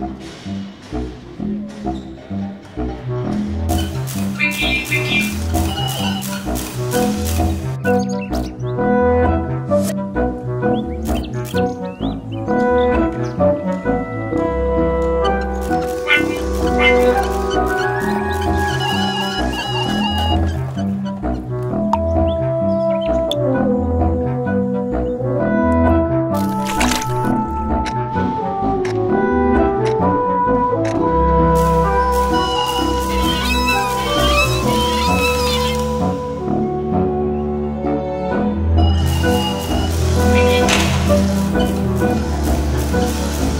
thank Thank you.